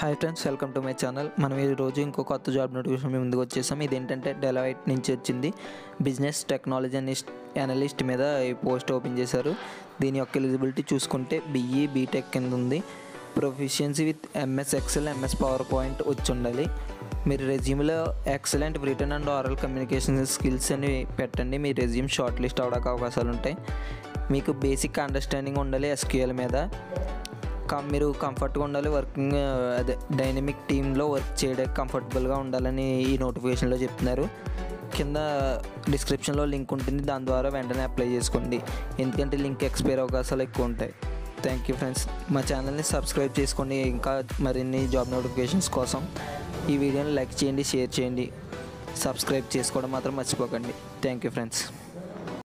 Hi friends welcome to my channel మనం ఈ రోజు ఇంకో కొత్త జాబ్ నోటిఫికేషన్ మీ ముందుకు వచ్చేసాం. ఇది ఏంటంటే డెలవైట్ నుంచి వచ్చింది. బిజినెస్ టెక్నాలజీ అనిస్ట్ అనలిస్ట్ మీద ఈ పోస్ట్ ఓపెన్ చేశారు. దీని యొక్క ఎలిజిబిలిటీ చూసుకుంటే బిఈ బీటెక్ కింద ఉంది. Proficiency with MS Excel MS PowerPoint వచ్చి ఉండాలి. మీరు రెజ్యూమ్లో excellent written and oral communication skills అని పెట్టండి. మీ రెజ్యూమ్ షార్ట్ లిస్ట్ అవడానికి అవకాశాలు ఉంటాయి. మీకు బేసిక్ అండర్స్టాండింగ్ ఉండాలి ఎస్క్యూఎల్ మీద. మీరు కంఫర్ట్గా ఉండాలి వర్కింగ్ అదే డైనమిక్ టీంలో వర్క్ చేయడానికి కంఫర్టబుల్గా ఉండాలని ఈ నోటిఫికేషన్లో చెప్తున్నారు. కింద డిస్క్రిప్షన్లో లింక్ ఉంటుంది దాని ద్వారా వెంటనే అప్లై చేసుకోండి. ఎందుకంటే లింక్ ఎక్స్పైర్ అవకాశాలు ఎక్కువ ఉంటాయి. థ్యాంక్ యూ ఫ్రెండ్స్ మా ఛానల్ని సబ్స్క్రైబ్ చేసుకోండి ఇంకా మరిన్ని జాబ్ నోటిఫికేషన్స్ కోసం. ఈ వీడియోని లైక్ చేయండి షేర్ చేయండి. సబ్స్క్రైబ్ చేసుకోవడం మాత్రం మర్చిపోకండి. Thank you friends